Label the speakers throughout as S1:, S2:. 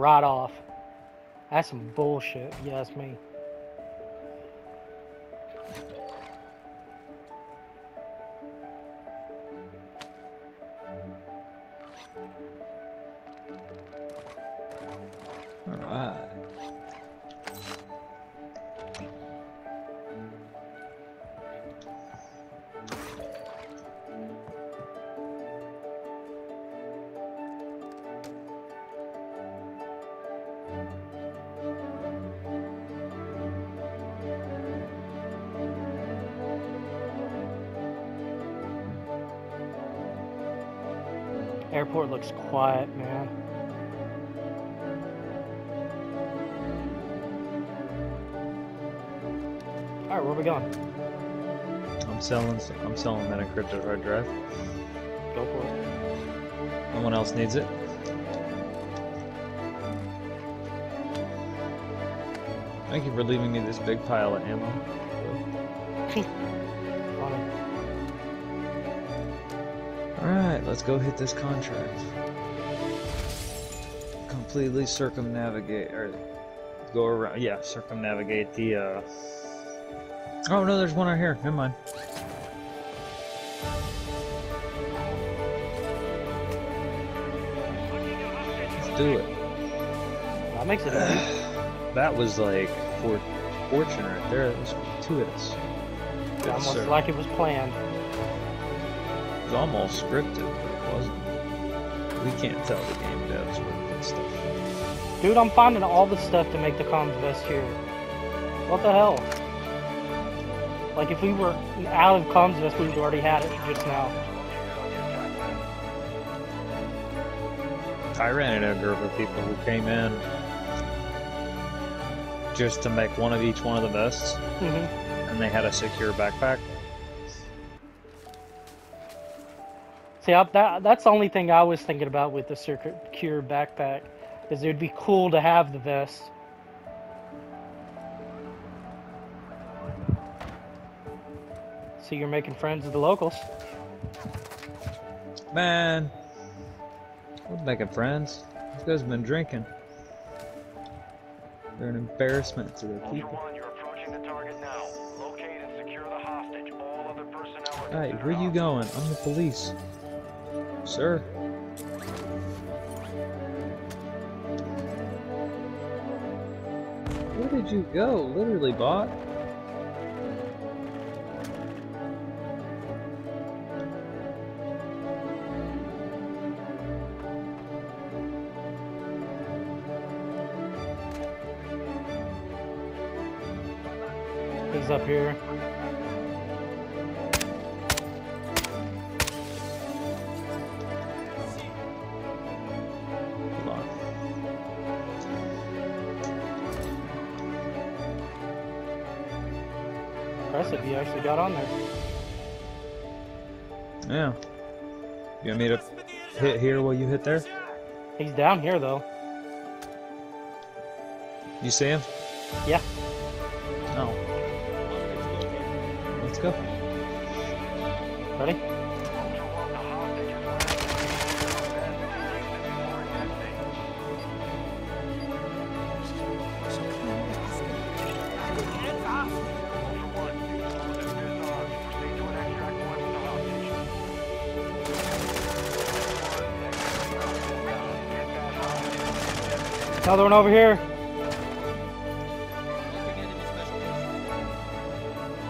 S1: right off. That's some bullshit, if you ask me.
S2: Alright.
S1: Airport looks quiet, man. Alright, where are we going?
S2: I'm selling I'm selling that encrypted hard drive.
S1: Go for it.
S2: No one else needs it. Thank you for leaving me this big pile of ammo. Alright, let's go hit this contract. Completely circumnavigate, or go around, yeah, circumnavigate the, uh... Oh no, there's one right here, never mind. Let's do it.
S1: That makes it easy.
S2: That was like for fortune right there, that was fortuitous. Good
S1: Almost
S2: sir.
S1: like it was planned.
S2: Was almost scripted, but it wasn't. We can't tell the game devs what this stuff.
S1: Dude, I'm finding all the stuff to make the comms vest here. What the hell? Like, if we were out of comms vest, we would already had it just now.
S2: I ran into a group of people who came in just to make one of each one of the vests,
S1: hmm
S2: and they had a secure backpack.
S1: See, I, that, that's the only thing I was thinking about with the Circuit Cure backpack, is it'd be cool to have the vest. So you're making friends with the locals.
S2: Man, we're making friends. These guys have been drinking. They're an embarrassment to their people.
S3: One, you're approaching the target now. Locate and secure the hostage. All other personnel are
S2: Hey, where you going? I'm the police. Sir. Where did you go? Literally, bot.
S1: Up here. Impressive, he actually got on there.
S2: Yeah. You want me to hit here while you hit there?
S1: He's down here, though.
S2: You see him?
S1: Yeah.
S2: Oh. Let's go.
S1: Another one over here.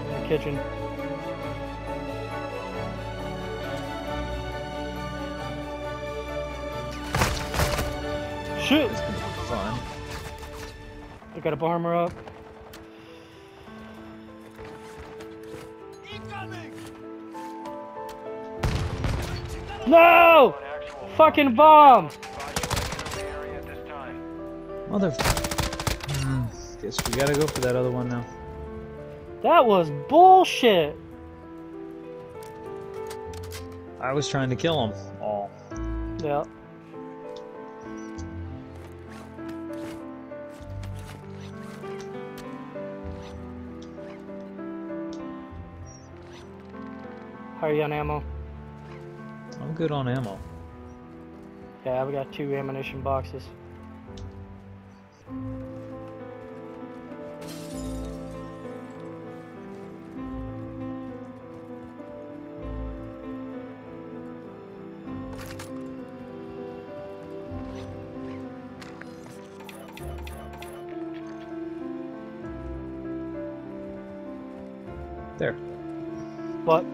S1: In the kitchen. Shit!
S2: It's gonna be fun.
S1: I got a armor up. No! Fucking bomb!
S2: Mother. Guess we gotta go for that other one now.
S1: That was bullshit!
S2: I was trying to kill him all.
S1: Yeah. How are you on ammo?
S2: I'm good on ammo.
S1: Yeah, we got two ammunition boxes.
S2: There.
S1: But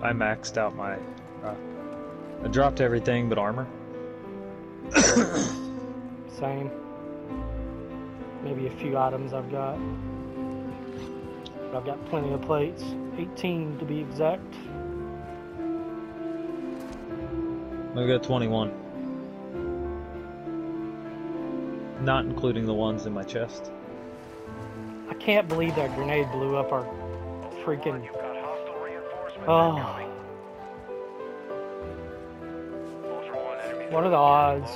S2: I maxed out my. Uh, I dropped everything but armor
S1: same. Maybe a few items I've got. But I've got plenty of plates. 18 to be exact.
S2: I've got 21. Not including the ones in my chest.
S1: I can't believe that grenade blew up our freaking.
S3: You've got hostile reinforcements
S1: Oh,
S3: incoming. One, enemy
S1: what are the odds?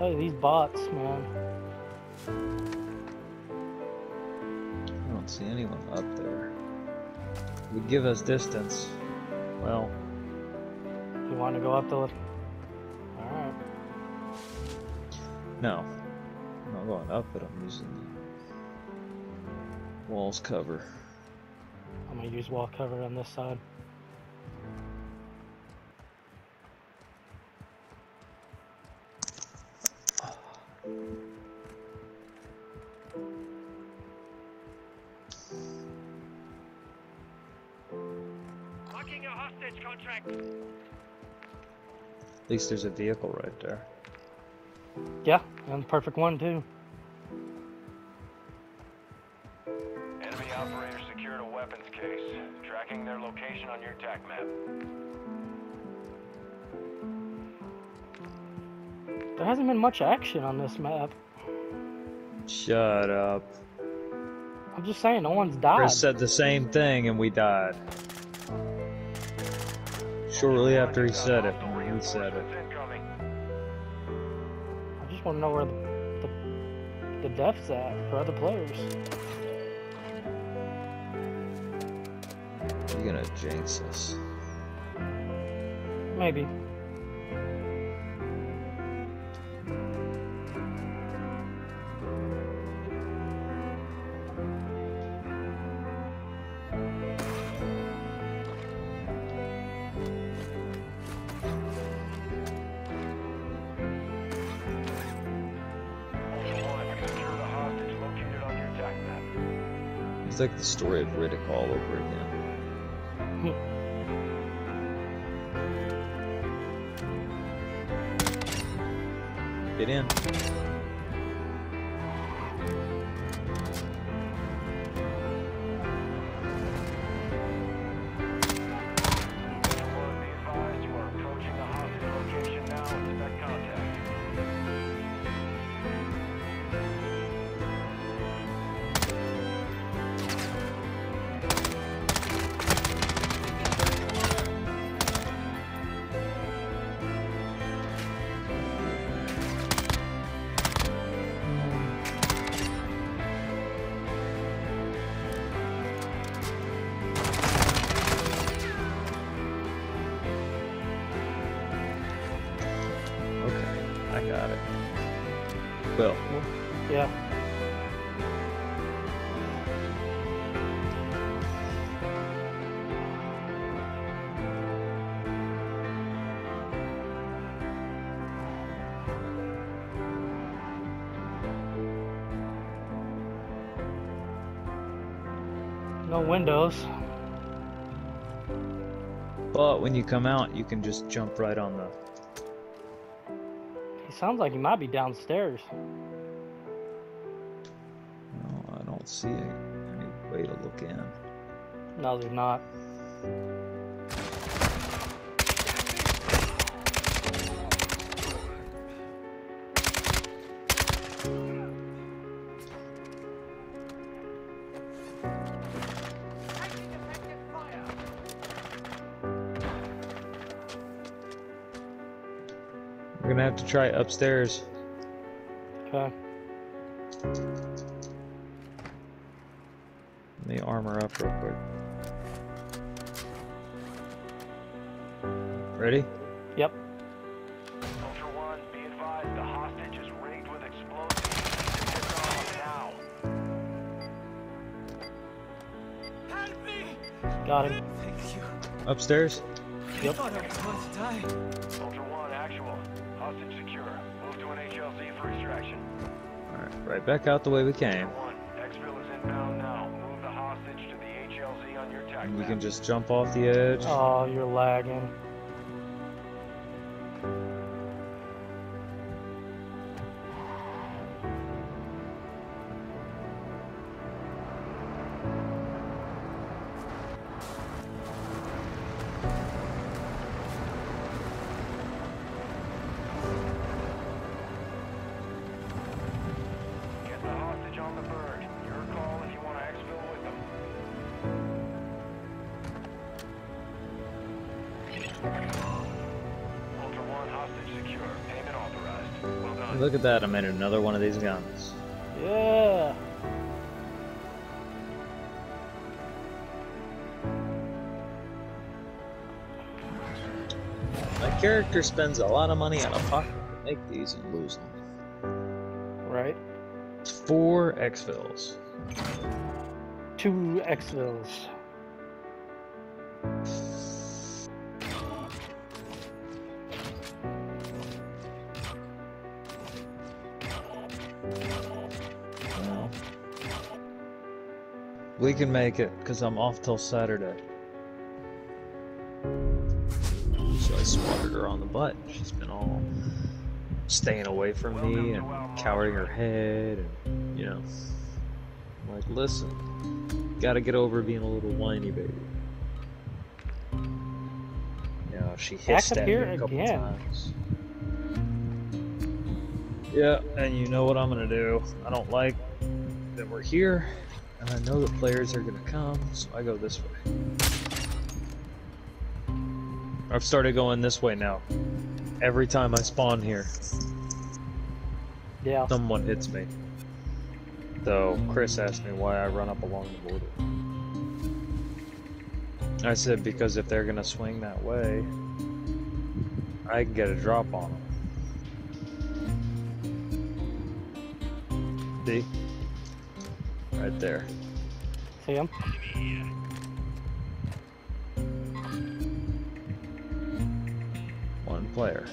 S1: Tell you these bots, man.
S2: I don't see anyone up there. Would give us distance. Well,
S1: You want to go up the? All right.
S2: no. I'm not going up, but I'm using the walls cover.
S1: I'm gonna use wall cover on this side.
S2: Least there's a vehicle right there.
S1: Yeah, and perfect one too.
S3: Enemy operators secured a weapons case, tracking their location on your TAC map.
S1: There hasn't been much action on this map.
S2: Shut up.
S1: I'm just saying, no one's died.
S2: Chris said the same thing and we died. Shortly after he said it,
S3: hostile
S2: said it.
S1: I just want to know where the, the the death's at for other players.
S2: You're gonna jinx us.
S1: Maybe.
S2: It's like the story of Riddick all over again. Get in.
S1: Windows.
S2: but when you come out, you can just jump right on the.
S1: He sounds like he might be downstairs.
S2: No, I don't see any way to look in.
S1: No, there's not.
S2: Gonna have to try upstairs.
S1: Okay.
S2: Let me armor up real quick. Ready?
S1: Yep.
S3: Ultra One, be advised the hostage is rigged with explosives. Now.
S4: Help me!
S1: Got him.
S4: Thank you.
S2: Upstairs?
S1: Yep.
S4: I thought I was going to die.
S2: Right back out the way we came.
S3: One, Exfil is inbound now. Move the hostage to the HLZ on your tac
S2: And you
S3: map.
S2: can just jump off the edge.
S1: Oh, you're lagging.
S2: Look at that, I made another one of these guns.
S1: Yeah.
S2: My character spends a lot of money out of pocket to make these and lose them.
S1: Right.
S2: It's four exfils.
S1: Two
S2: exfils. Can make it because I'm off till Saturday. So I swatted her on the butt. She's been all staying away from me and cowering her head, and you know, I'm like, listen, gotta get over being a little whiny baby. You know, she hissed at me
S1: here
S2: a couple
S1: again.
S2: times. Yeah, and you know what I'm gonna do. I don't like that we're here, and I know the players are gonna come, so I go this way. I've started going this way now. Every time I spawn here,
S1: Yeah.
S2: someone hits me. So Chris asked me why I run up along the border. I said because if they're gonna swing that way, I can get a drop on them. See? Right there.
S1: See him?
S2: One player.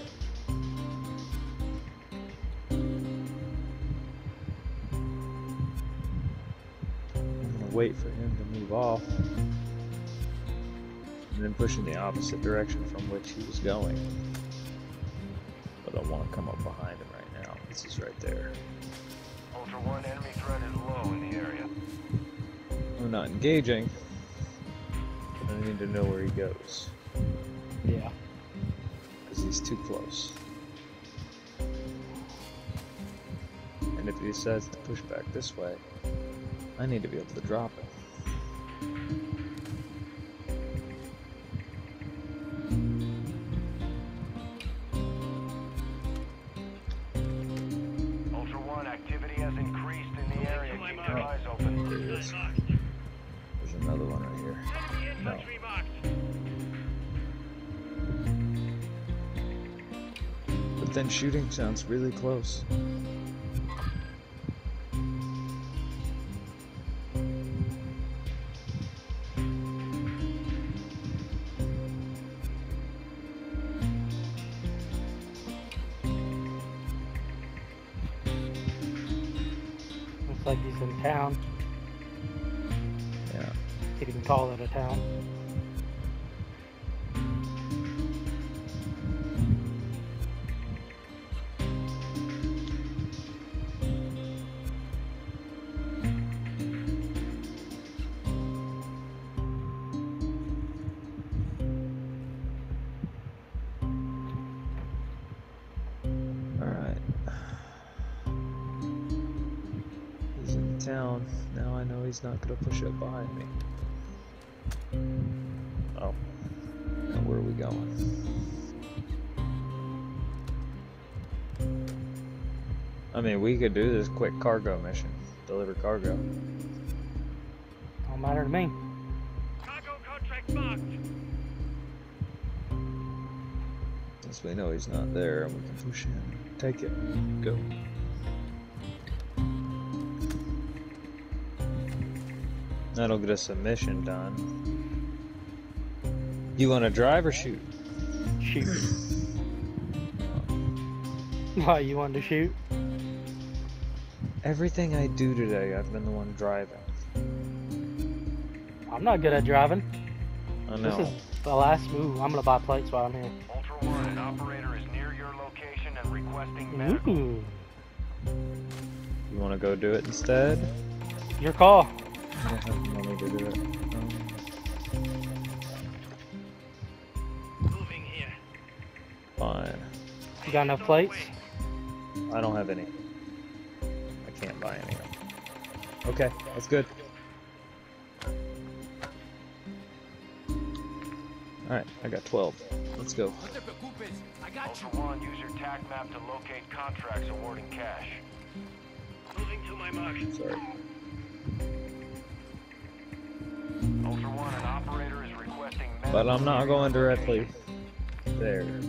S2: I'm gonna wait for him to move off. And then push in the opposite direction from which he was going. But I want to come up behind him right now. This is right there.
S3: Ultra One, enemy threat is low in the area.
S2: I'm not engaging. I need to know where he goes.
S1: Yeah.
S2: because he's too close. And if he decides to push back this way, I need to be able to drop it. Shooting sounds really close.
S1: Looks like he's in town.
S2: Yeah.
S1: If you can call it a town.
S2: He's in town. Now I know he's not gonna push up behind me. Oh. Now where are we going? I mean, we could do this quick cargo mission. Deliver cargo.
S1: Don't matter to me.
S4: Cargo contract marked.
S2: Since we know he's not there we can push in. Take it. Go. That'll get us a mission done. You want to drive or shoot?
S1: Shoot. Oh. Why you want to shoot?
S2: Everything I do today, I've been the one driving.
S1: I'm not good at driving.
S2: I know.
S1: This is the last move. I'm gonna buy plates while I'm here.
S3: Ultra One, an operator is near your location and requesting medical.
S1: Ooh,
S2: You want to go do it instead?
S1: your call.
S2: I don't have money to do it.
S4: Moving here.
S2: fine.
S1: You got enough plates?
S2: I don't have any. I can't buy any. Okay, that's good. Alright, I got 12. Let's go.
S3: Ultra One, use your TAC map to locate contracts awarding cash.
S4: Moving to my mark.
S2: Sorry. But I'm not going directly there. If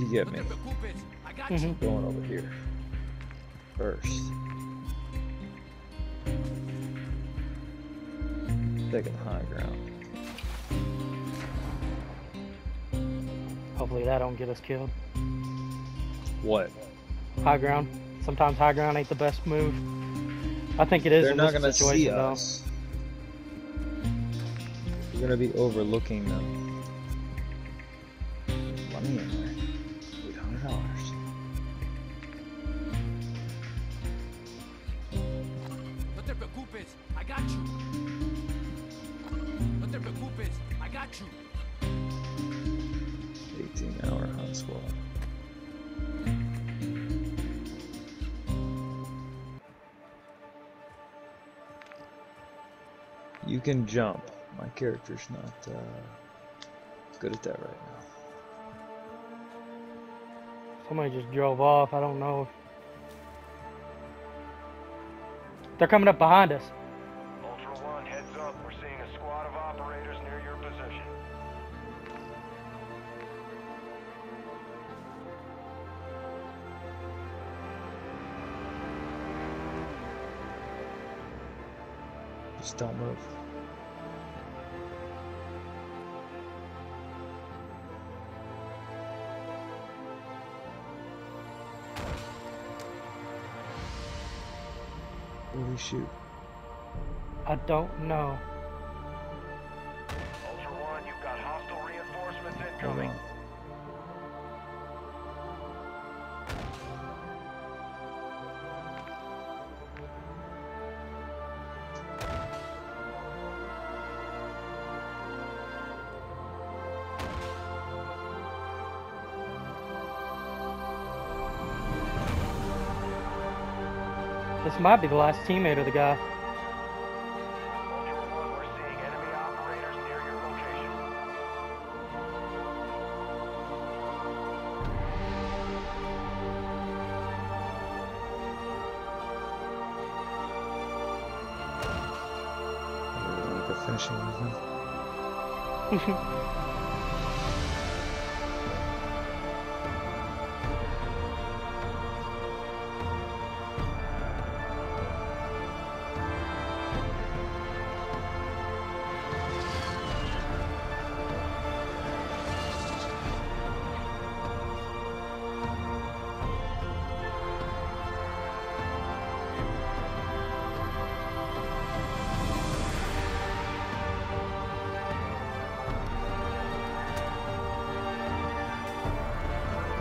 S2: you get me.
S1: Mhm.
S2: Going over here. First. Taking the high ground.
S1: Hopefully that don't get us killed.
S2: What?
S1: High ground. Sometimes high ground ain't the best move. I think it is
S2: They're
S1: in
S2: not
S1: this situation
S2: see
S1: though.
S2: us. We're gonna be overlooking them. Money in there. Eight hundred dollars.
S5: No te preocupes, I got you. No te preocupes, I got you.
S2: Eighteen hour hunt squad. You can jump. My character's not uh, good at that right now.
S1: Somebody just drove off. I don't know. if- They're coming up behind us.
S3: Ultra One, heads up. We're seeing a squad of operators near your position.
S2: Just don't move. Shoot.
S1: I don't know. This might be the last teammate of the guy.
S3: Ultra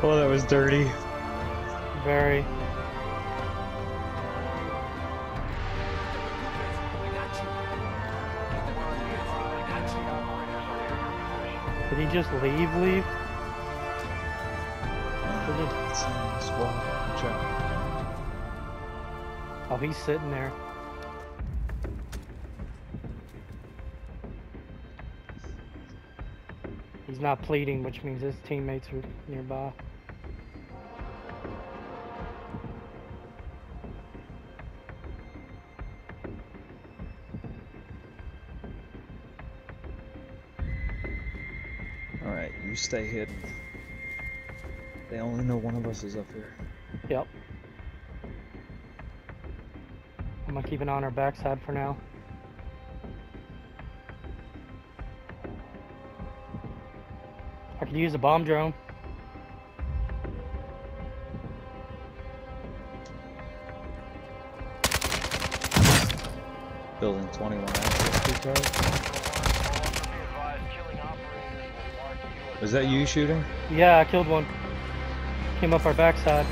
S2: Oh, that was dirty.
S1: Very. Did he just leave? Leave? Oh, he's sitting there. He's not pleading, which means his teammates are nearby.
S2: stay hidden. They only know one of us is up here.
S1: Yep. I'm gonna keep an eye on our backside for now. I could use a bomb drone.
S2: Building 21 Was that you shooting?
S1: Yeah, I killed one. Came up our backside.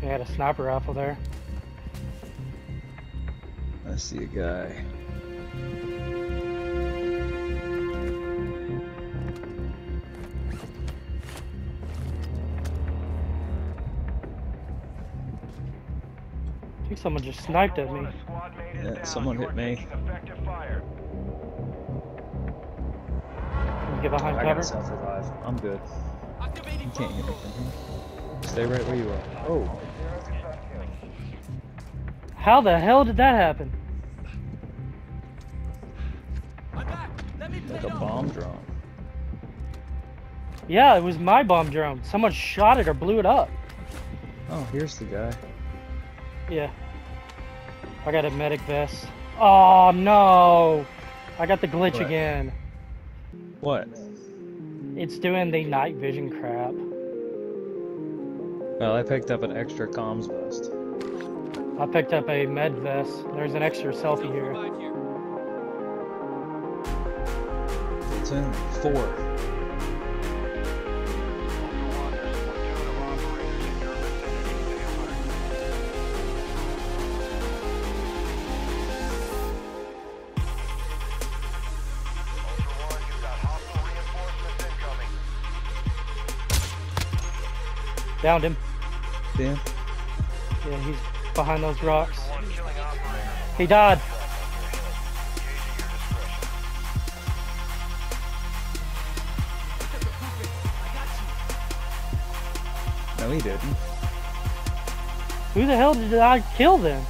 S1: He had a sniper rifle there.
S2: I see a guy.
S1: Someone just sniped at me.
S3: A squad mate is
S2: Yeah, someone hit me.
S3: taking effective fire.
S1: Can get behind
S2: I
S1: cover?
S2: got self revive. I'm good. You can't hit me from here. Stay right where you are. Oh,
S1: How the hell did that happen?
S2: like a bomb drone.
S1: Yeah, it was my bomb drone. Someone shot it or blew it up.
S2: Oh, here's the guy.
S1: Yeah. I got a medic vest. Oh no! I got the glitch
S2: What?
S1: again.
S2: What?
S1: It's doing the night vision crap.
S2: Well, I picked up an extra comms vest.
S1: I picked up a med vest. There's an extra selfie here.
S2: Platoon four.
S1: Downed him.
S2: Damn.
S1: Yeah, he's behind those rocks. He died.
S2: No, he didn't.
S1: Who the hell did I kill then?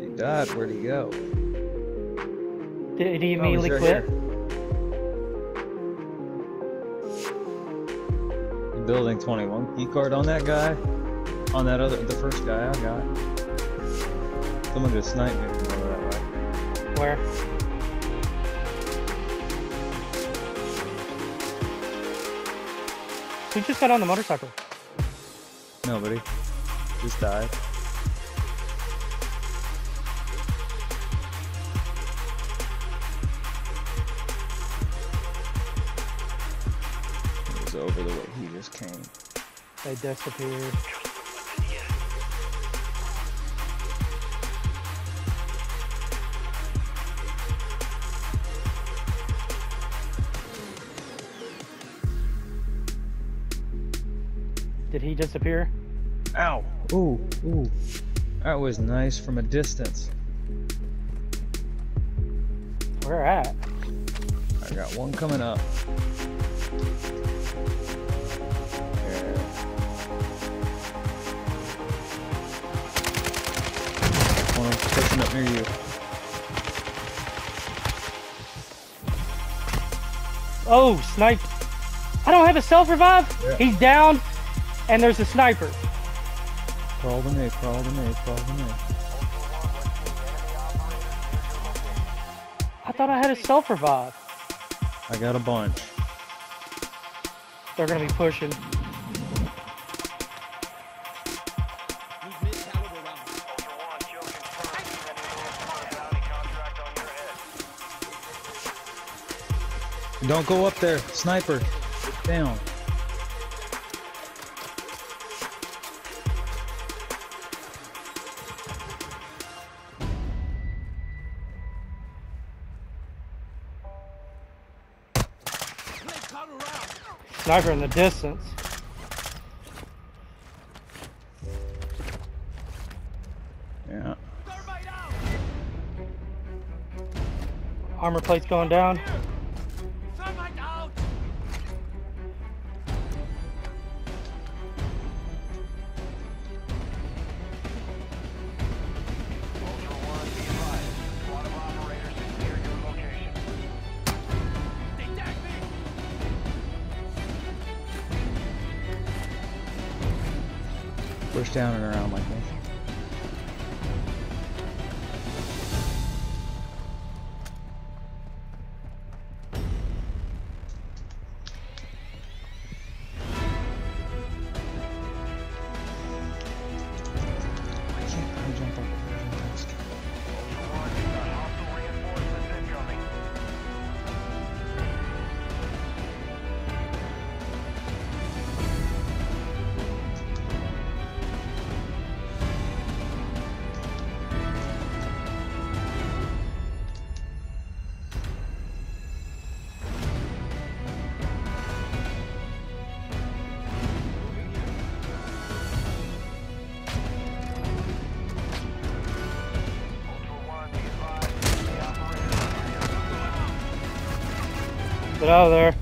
S2: He died. Where'd he go?
S1: Did he
S2: Oh,
S1: immediately
S2: right
S1: quit?
S2: here. Building 21 key card on that guy. On that other, the first guy I got. Someone just sniped me from over that way.
S1: Where? Who just got on the motorcycle?
S2: Nobody. Just died.
S1: They disappeared. Did he disappear?
S2: Ow! Ooh, ooh. That was nice from a distance.
S1: Where at?
S2: I got one coming up.
S1: Oh, snipe! I don't have a self revive.
S2: Yeah.
S1: He's down, and there's a sniper.
S2: Crawl to me, crawl to me, crawl to me.
S1: I thought I had a self revive.
S2: I got a bunch.
S1: They're gonna be pushing.
S2: Don't go up there, sniper. Get down.
S1: Sniper in the distance.
S2: Yeah.
S1: Armor plate's going down. Out of there.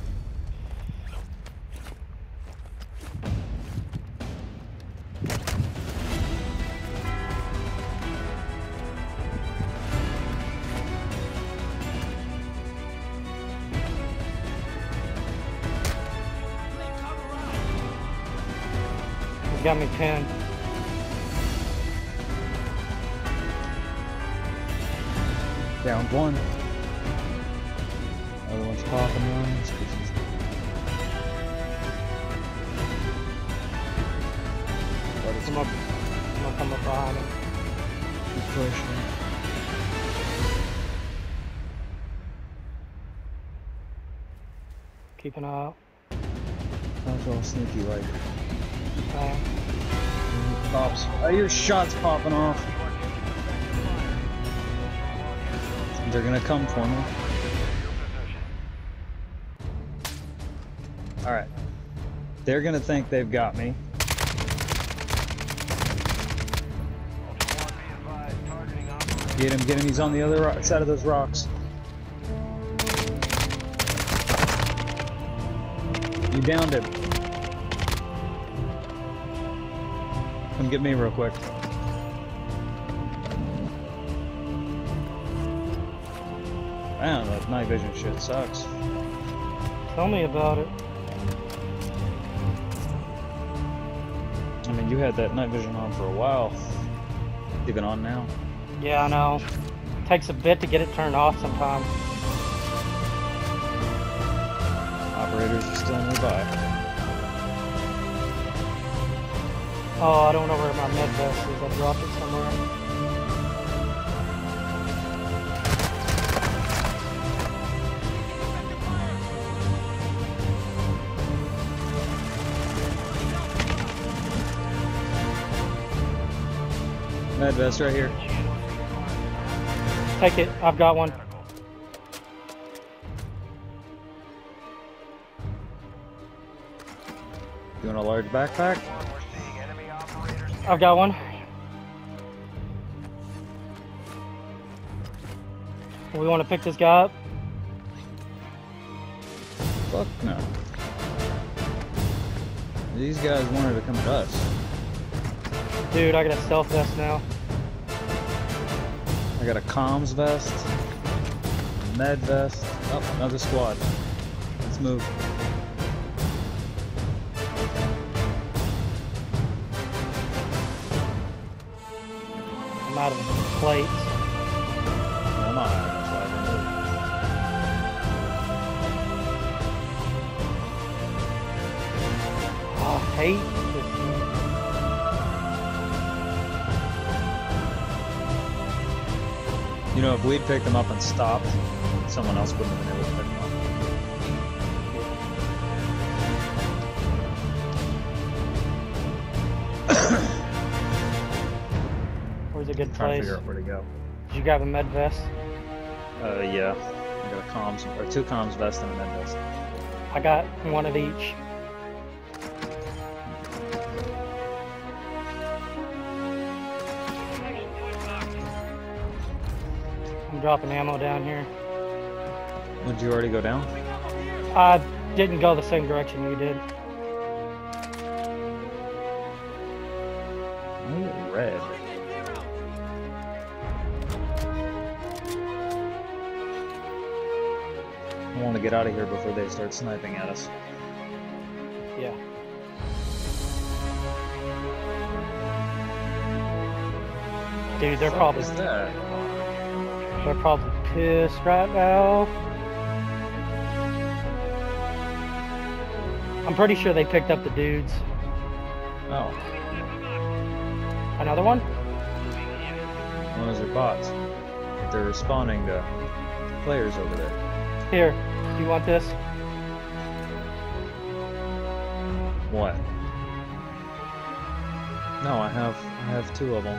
S2: Shots popping off. They're gonna come for me. Alright. They're gonna think they've got me. Get him, get him. He's on the other side of those rocks. You downed him. Come get me real quick. Man, that night vision shit sucks.
S1: tell me about it.
S2: I mean, you had that night vision on for a while. Even on now.
S1: Yeah, I know. Takes a bit to get it turned off sometimes.
S2: Operators are still nearby.
S1: Oh, I don't know where my med vest is. I dropped it somewhere.
S2: Vest right here.
S1: Take it. I've got one.
S2: You want a large backpack?
S3: We're seeing enemy operators
S1: I've got one. We want to pick this guy up.
S2: Fuck no. These guys wanted to come to us.
S1: Dude, I got a stealth vest now.
S2: I got a comms vest, med vest. Oh, another squad. Let's move.
S1: I'm out of plates.
S2: Come on. I didn't move.
S1: Oh, I hate
S2: know, if we'd picked them up and stopped, someone else wouldn't have been able to pick them up.
S1: Where's a good
S2: trying to
S1: place?
S2: figure out where to go.
S1: Did you grab a med vest?
S2: Uh, yeah. I got a comms, or two comms vest and a med vest.
S1: I got one of each. Dropping ammo down here.
S2: Would you already go down?
S1: I didn't go the same direction you did.
S2: Ooh, red. I want to get out of here before they start sniping at us.
S1: Yeah. Dude, they're probably
S2: What is that?
S1: They're probably pissed right now. I'm pretty sure they picked up the dudes.
S2: Oh,
S1: Another one?
S2: one of those are bots. They're responding to players over there.
S1: Here. Do you want this?
S2: What? No, I have I have two of them.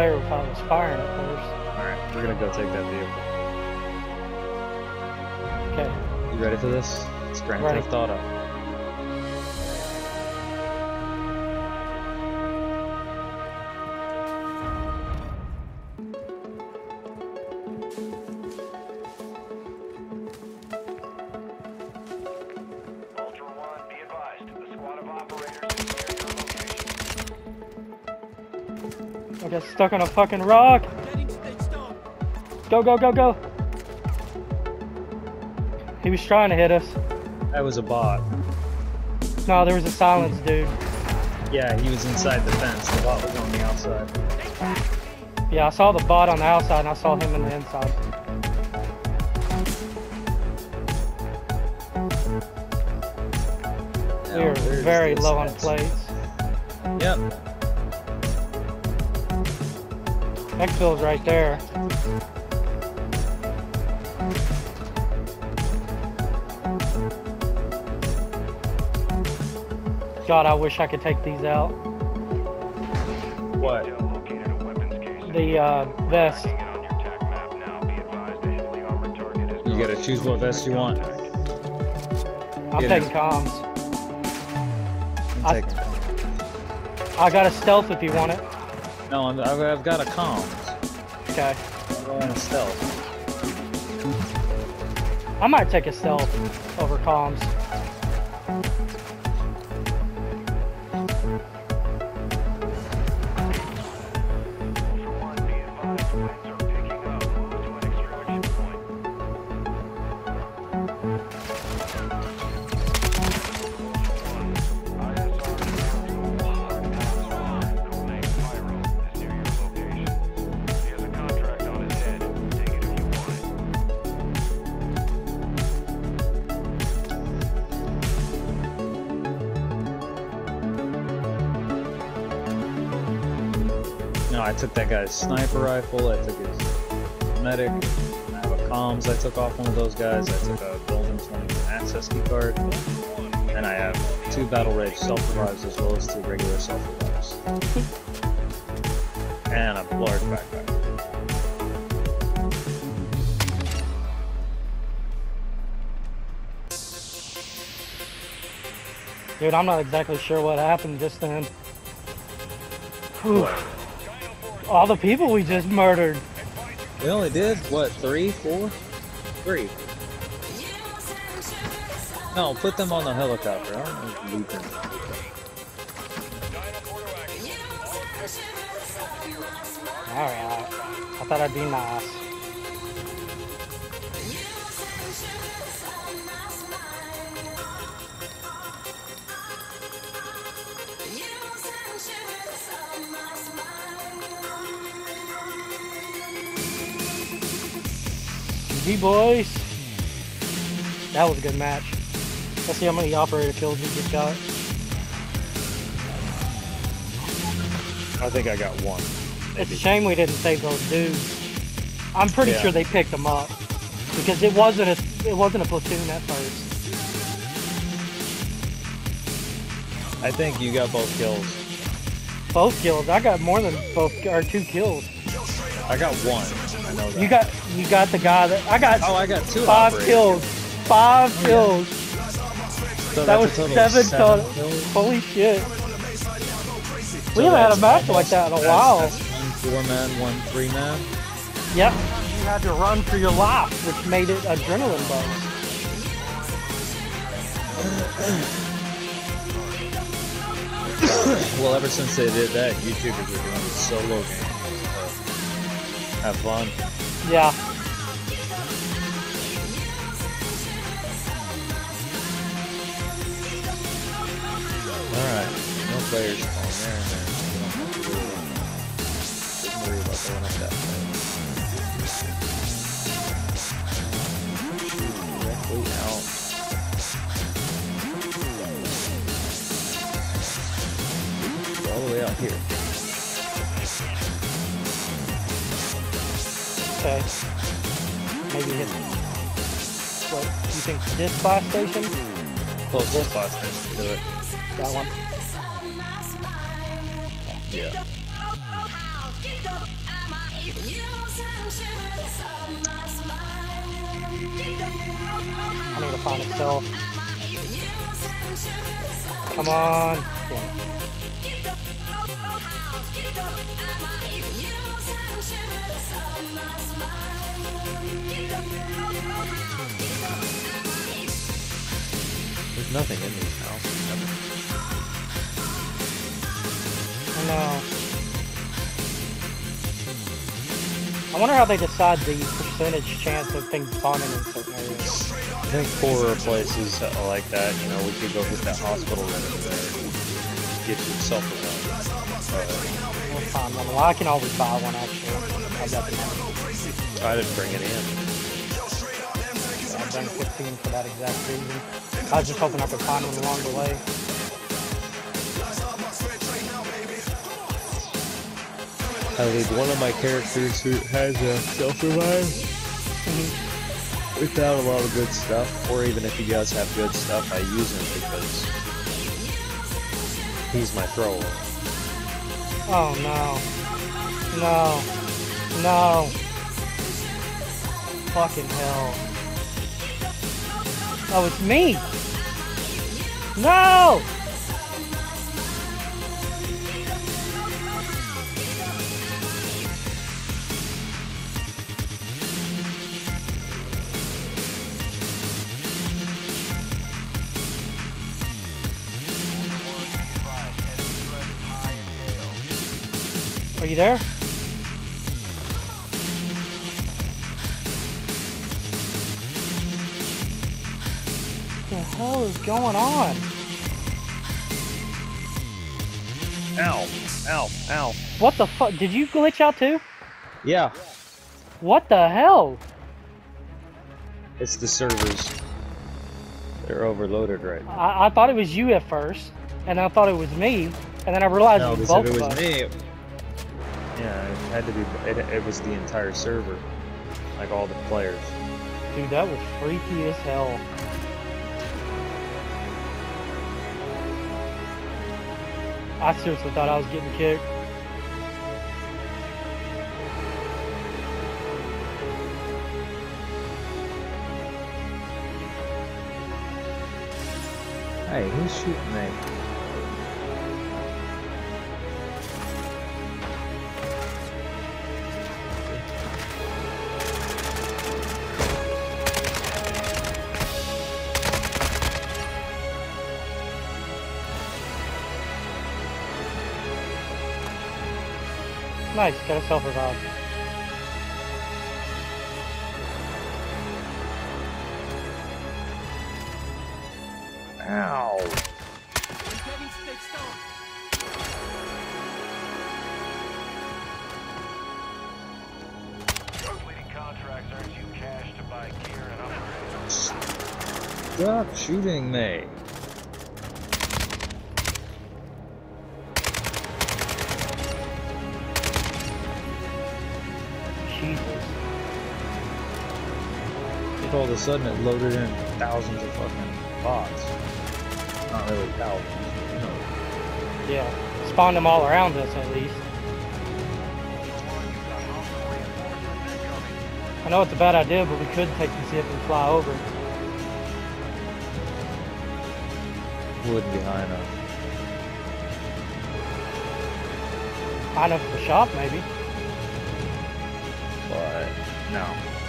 S1: player who thought it was firing at
S2: Alright, we're gonna go take that vehicle.
S1: Okay.
S2: You ready for this? It's Grand
S1: Ready.
S2: Theft Auto.
S1: Stuck on a fucking rock. Go, go, go, go. He was trying to hit us.
S2: That was a bot.
S1: No, there was a silence dude.
S2: Yeah, he was inside the fence. The bot was on the outside.
S1: Yeah, I saw the bot on the outside and I saw him in the inside. We are very low on plates.
S2: Yep.
S1: Exfil's right there. God, I wish I could take these out.
S2: What?
S3: Dell located a weapons case.
S1: The uh, vest.
S3: Tracking it on your TAC map now. Be advised, a heavily armored target is
S2: You gotta choose what vest you want.
S1: I'm
S2: Get
S1: taking
S2: it.
S1: comms.
S2: I'm taking-
S1: I got a stealth if you want it.
S2: No, I've, I've got a comms.
S1: Okay.
S2: I'm going to stealth.
S1: I might take a stealth over comms.
S2: Guy's sniper rifle. I took his medic. I have a comms. I took off one of those guys. I took a golden 20 access key card. And I have two battle rage self revives as well as two regular self revives. and a large backpack.
S1: Dude, I'm not exactly sure what happened just then. Whew. All the people we just murdered.
S2: We only did what three, four, three. No, put them on the helicopter. I don't if loot them.
S1: Alright. I thought I'd be nice. Boys. That was a good match. Let's see how many operator kills we just got.
S2: I think I got one.
S1: It's a shame we didn't save those dudes. I'm pretty
S2: Yeah.
S1: sure they picked them up because it wasn't a it wasn't a platoon at first.
S2: I think you got both kills.
S1: Both kills. I got more than both or two kills.
S2: I got one. I know that.
S1: You got you got the guy that I got
S2: Oh, I got two.
S1: five
S2: operators.
S1: kills. Five oh, kills.
S2: So
S1: That was seven
S2: seven
S1: total.
S2: kills.
S1: Holy shit.
S2: So
S1: We haven't had a match like that in a
S2: that's-
S1: while.
S2: That's one four man, one three man.
S1: Yep. You had to run for your life, which made it adrenaline buzz.
S2: Well, ever since they did that, YouTubers are doing solo games. Have fun.
S1: Yeah.
S2: Alright, no players on there and there. so we don't worry about that. Didn't worry about going up that. Directly out. All the way out here.
S1: Okay. Maybe hit. What you think? This fire station?
S2: Closest spot to it.
S1: That one.
S2: Yeah.
S1: I need to find a cell. Come on. Damn.
S2: There's nothing in these houses.
S1: I know. I wonder how they decide the percentage chance of things spawning in certain areas.
S2: I think poorer places like that, you know, we could go hit that hospital right over there. Get yourself a gun.
S1: We'll find one. Well, I can always buy one actually. I've got the money.
S2: Uh, I didn't bring it in.
S1: I've done 15 for that exact reason. I was just hoping I could find one along the way.
S2: I lead one of my characters who has a self-revive without a lot of good stuff, or even if you guys have good stuff, I use him because he's my thrower.
S1: Oh no. No. No. Fucking hell. Oh, it's me! No! You there? What the hell is going on?
S2: Ow! Ow! Ow!
S1: What the fuck? Did you glitch out too?
S2: Yeah,
S1: What the hell?
S2: it's the servers. They're overloaded right now.
S1: I, I thought it was you at first, and I thought it was me, and then I realized
S2: No,
S1: it was
S2: they
S1: both
S2: said it
S1: of
S2: was
S1: us.
S2: me. Yeah, it had to be. It, it was the entire server, like all the players.
S1: Dude, that was freaky as hell. I seriously thought I was getting kicked.
S2: Hey, who's shooting me?
S1: Nice, got a self revive.
S2: Ow!
S3: Completing contracts earns you cash to buy gear and upgrades.
S2: Stop shooting me! Of a sudden it loaded in thousands of fucking bots. Not really thousands, you know.
S1: Yeah. Spawned them all around us at least.
S3: You've got hostile reinforcements incoming.
S1: I know it's a bad idea, but we could take the zip and fly over.
S2: Wouldn't be high enough.
S1: High enough for the shop, maybe.
S2: But no.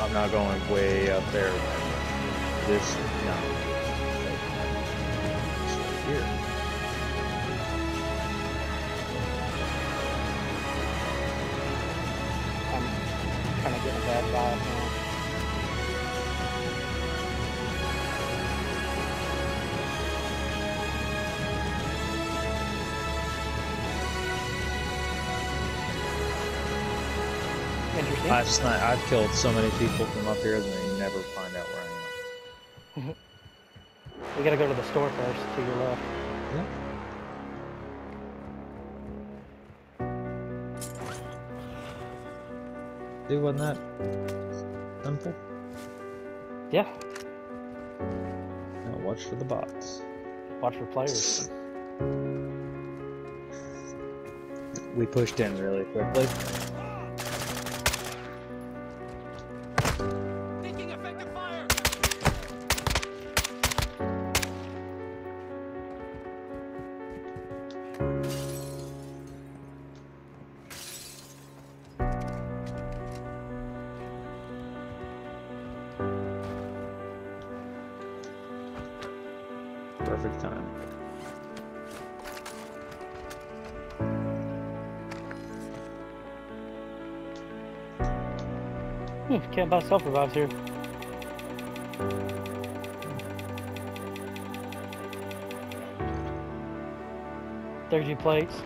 S2: I'm not going way up there. This no. It's right here.
S1: I'm kind of getting a bad vibe now.
S2: I've sni- I've killed so many people from up here that they never find out where I am.
S1: we gotta go to the store first, to your left.
S2: Dude, wasn't that simple?
S1: Yeah,
S2: Now watch for the bots.
S1: watch for players.
S2: we pushed in really quickly.
S1: Hmm, can't buy self revives here. Your plates.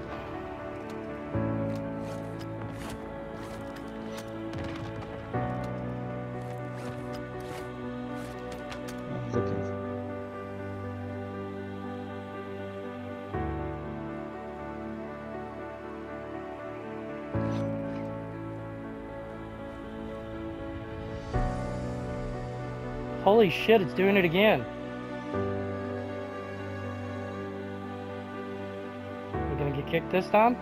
S1: Holy shit, it's doing it again. We're gonna get kicked this time?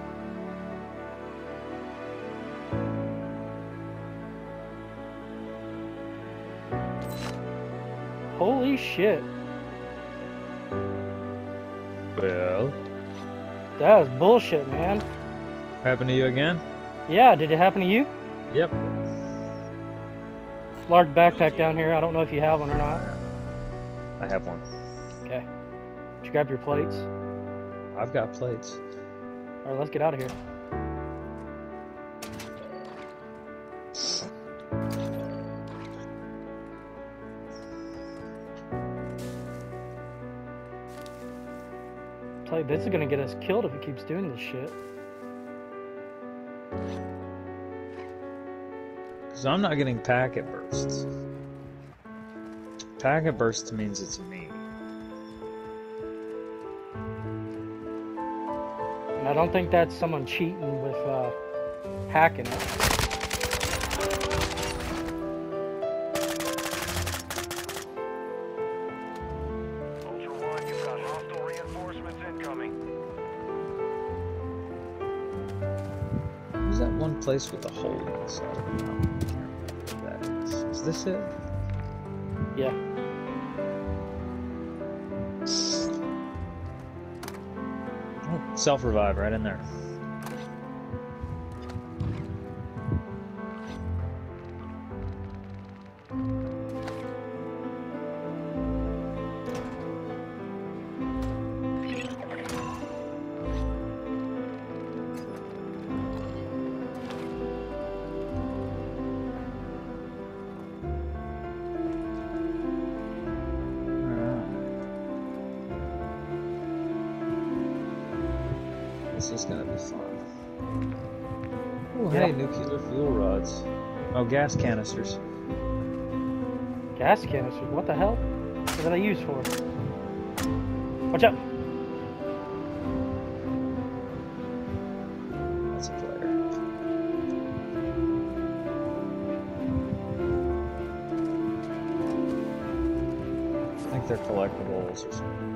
S1: Holy shit.
S2: Well,
S1: That was bullshit, man.
S2: happened to you again?
S1: Yeah, did it happen to you?
S2: Yep.
S1: Large backpack down here. I don't know if you have one or not.
S2: I have one.
S1: Okay. Did you grab your plates?
S2: I've got plates.
S1: Alright, let's get out of here. Tell you, this is gonna get us killed if it keeps doing this shit.
S2: Because I'm not getting packet bursts. Packet bursts means it's me.
S1: And I don't think that's someone cheating with uh, hacking it.
S2: Place with the hole in the side of the mountain? I can't remember what that is. Is this it?
S1: Yeah.
S2: Oh, self revive right in there. Gas canisters.
S1: Gas canisters. What the hell? What are they used for? Watch out!
S2: That's a player. I think they're collectibles or something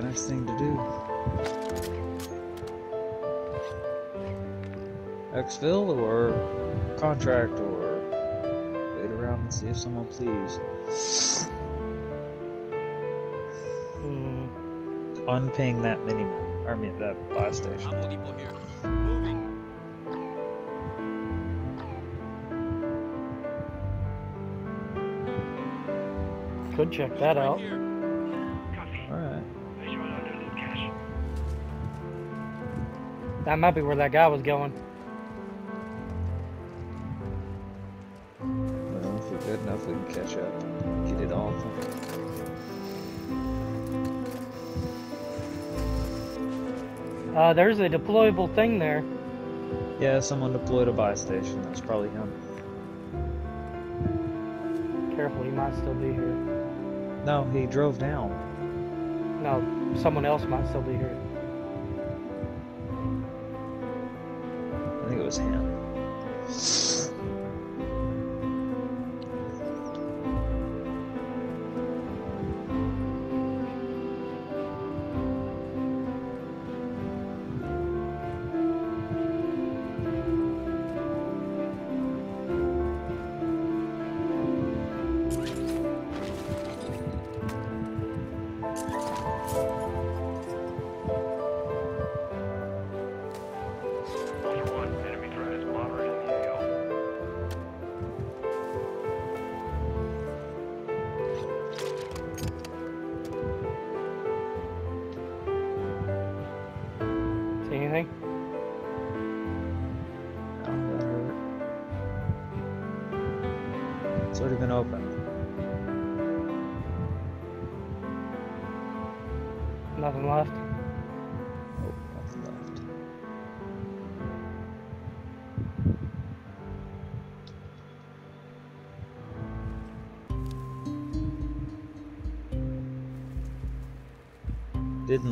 S3: the
S2: next thing to do. Exfil or contract or wait around and see if someone please.
S1: hmm.
S2: Unping that mini I mean that buy station.
S5: I'm looking here. Moving.
S1: Could check that
S5: Right
S1: out. That might be where that guy was going.
S2: Well, if we're good enough, we can catch up. Get it off.
S1: Uh, there's a deployable thing there.
S2: Yeah, someone deployed a buy station. That's probably him.
S1: Careful, he might still be here.
S2: No, he drove down.
S1: No, someone else might still be here.
S2: Him.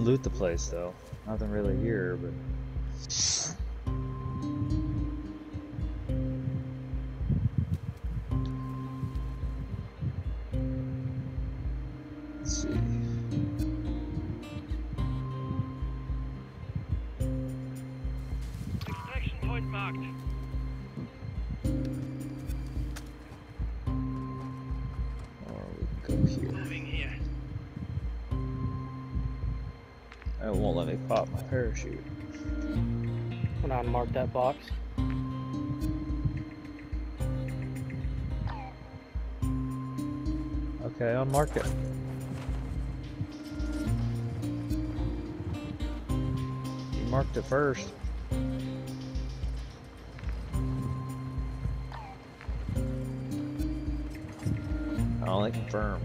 S2: Loot the place though. Nothing really here, but let's see. It won't let me pop my parachute.
S1: When I mark that box.
S2: Okay, I'll mark it. You marked it first. I only confirm.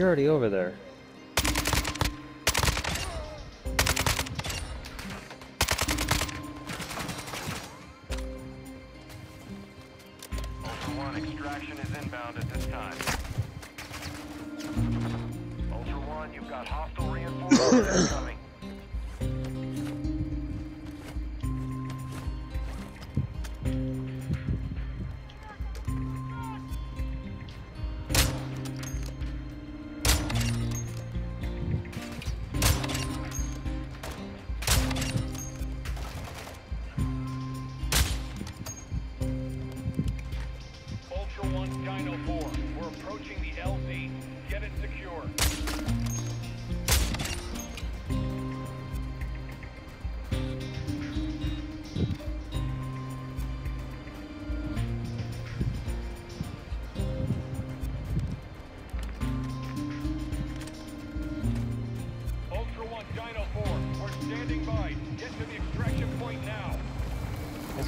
S2: You're already over there.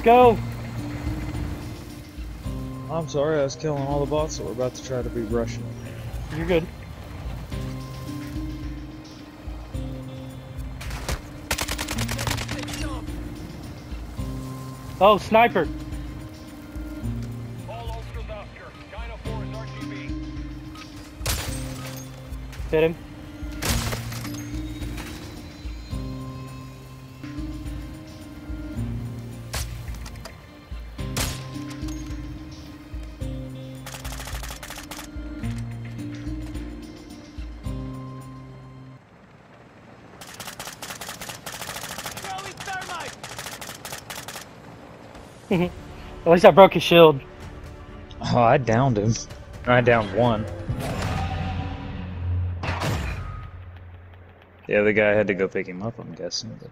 S1: Go!
S2: I'm sorry, I was killing all the bots that were about to try to be Russian.
S1: You're good. Oh, sniper!
S3: All Ultras Oscar. Dino 4 is RGB.
S1: Hit him. Least I broke his shield.
S2: Oh, I downed him. I downed one. The other guy had to go pick him up, I'm guessing. But